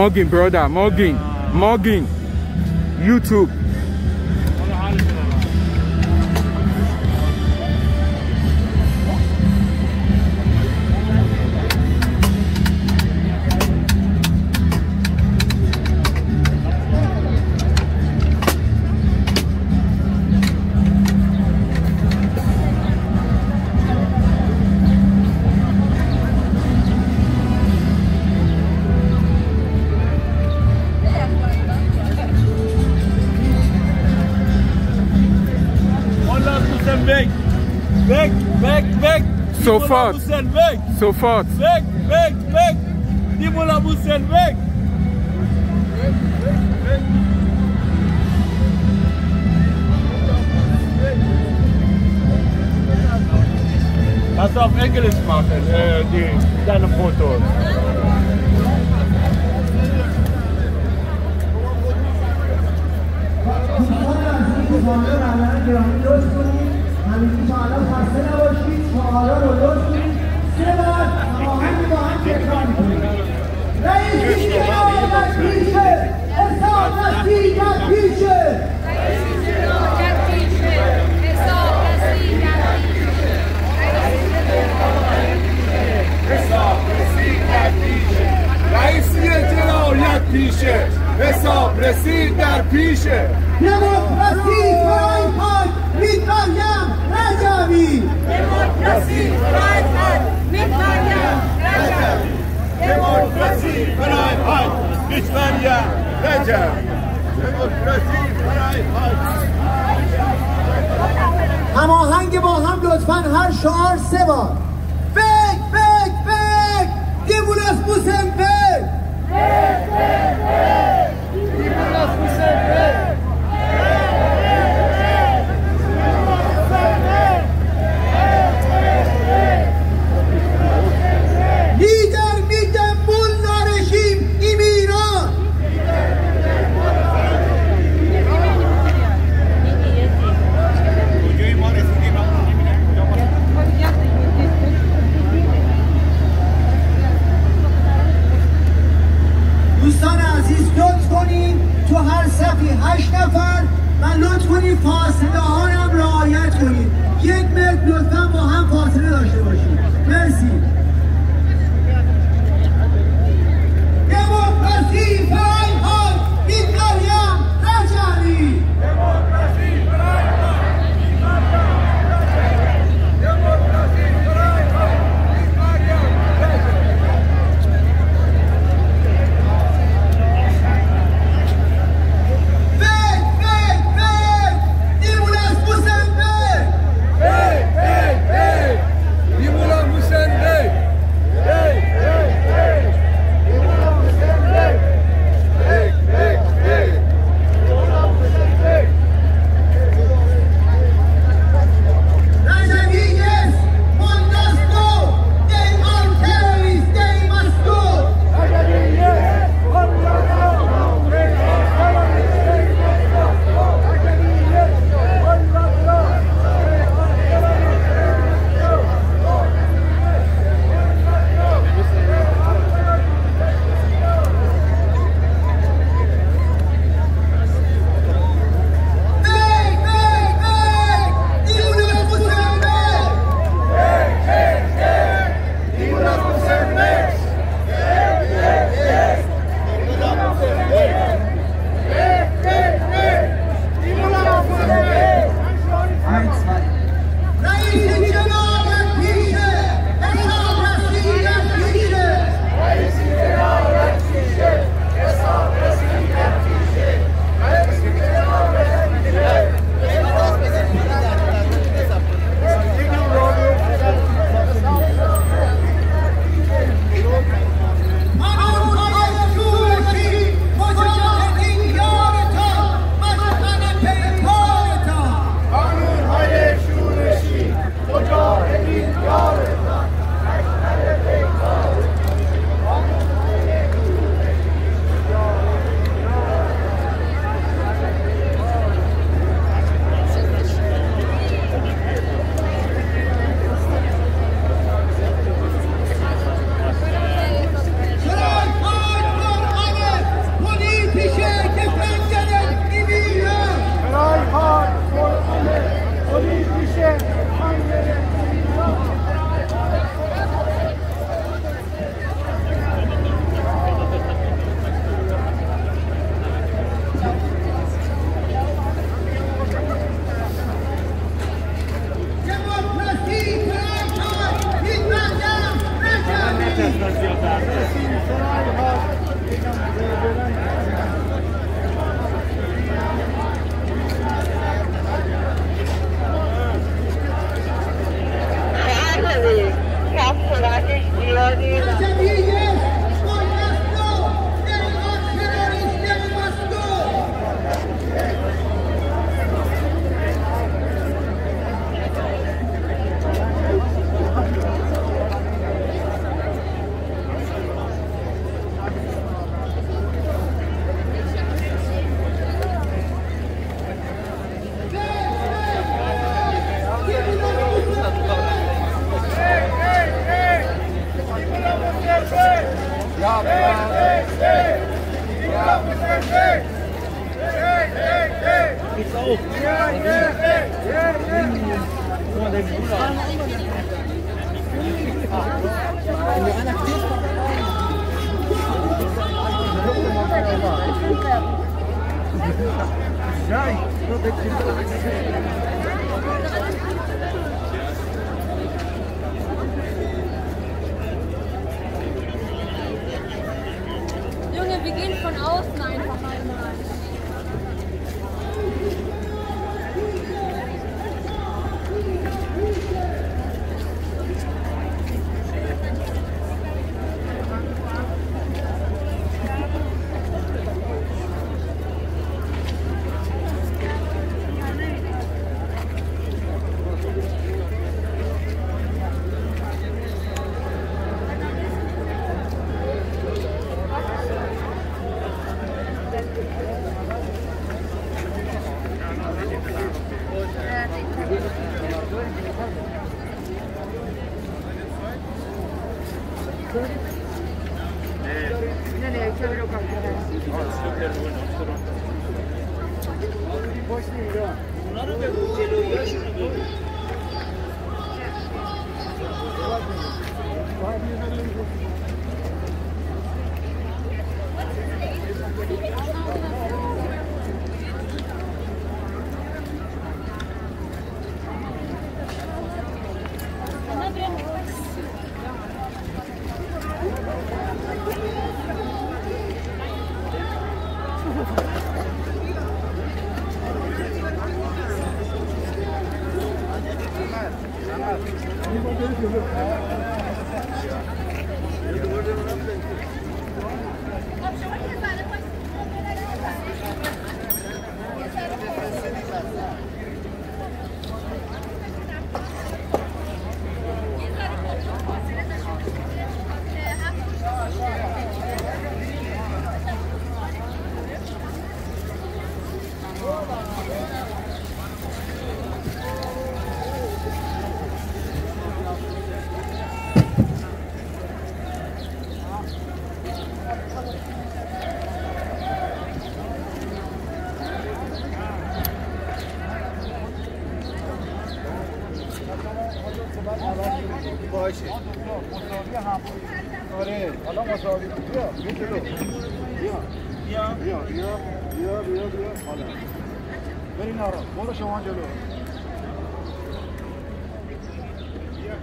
Morgan, brother. Morgan. Morgan. YouTube. Sofort. Mullah Hussein weg! Sofort. Weg, weg, weg! Die Mullah Hussein weg! Kannst du auf Englisch machen, äh, die, deine Fotos. دوستان برادران گرامی لطف کنید همگی تا الان خسته نباشید تعالی رو سه بار هماهنگ با هم تکرار می‌کنیم رئیسی که نایبت پیشه حساب نصیبت پیشه رئیسی جنایت پیشه حساب رسید در پیشه دموکراسی برای می می‌تونیم رجوی دموکراسی برای حق می‌توانیم رجوی دموکراسی برای حق می‌توانیم رجوی دموکراسی برای حق هماهنگ با هم لطفا هر شعار سه بار. بگ بگ بگ دیمونس موسم بگ بگ بگ بگ دیمونس موسم بگ Junge, wir gehen von außen Mételo. بیا بیا بیا بیا بیا بیا حالا برین آرام برو شما جلو بیا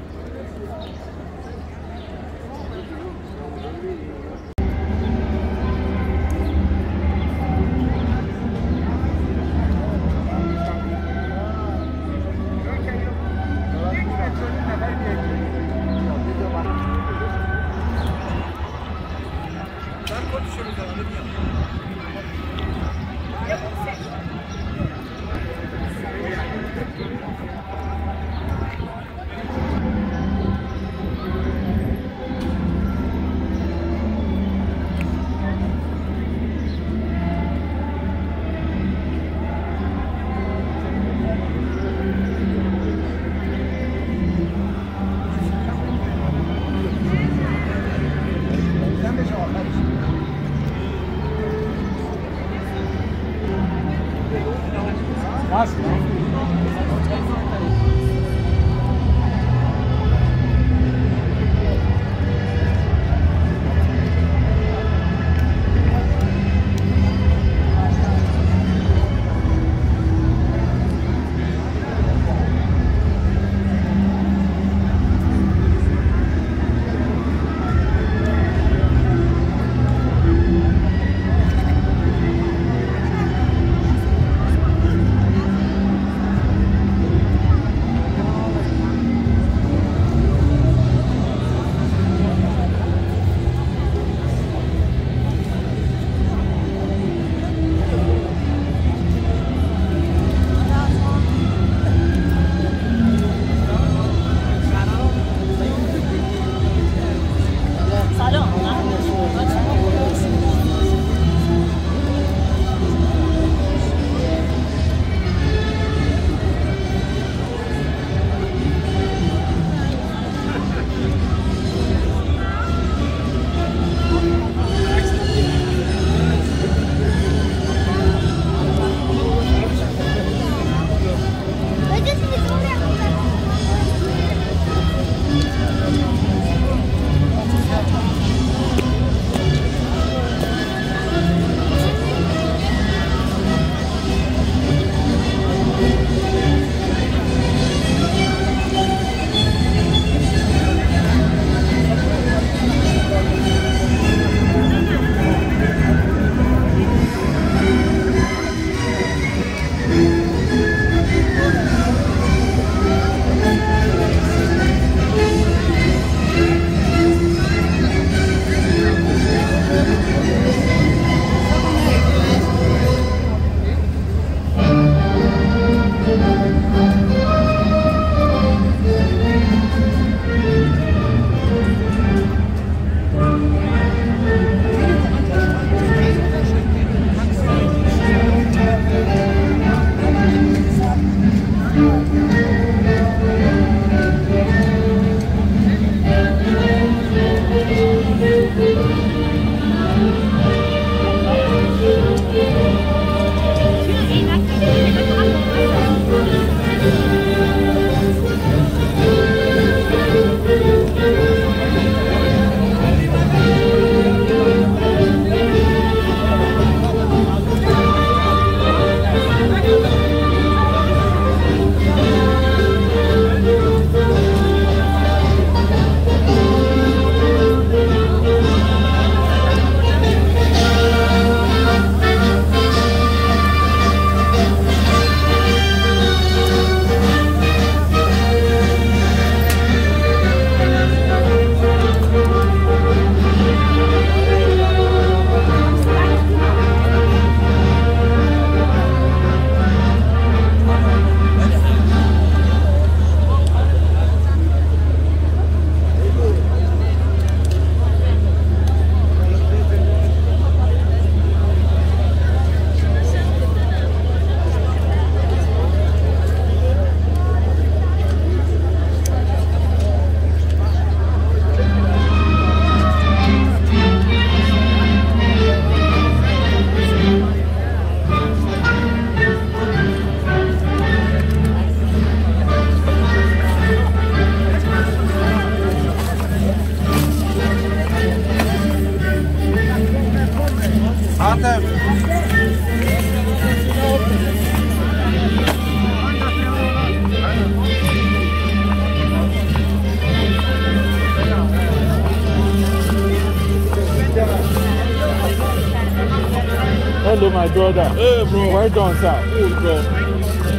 brother. Hey, bro. Well done, sir. Cool, bro.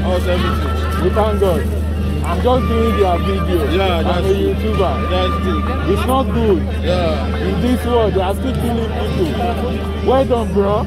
How's everything? We thank God. I'm just doing their video. Yeah, that's I'm a YouTuber. That's it. It's not good. Yeah. In this world, they are still killing people. Well done, bro.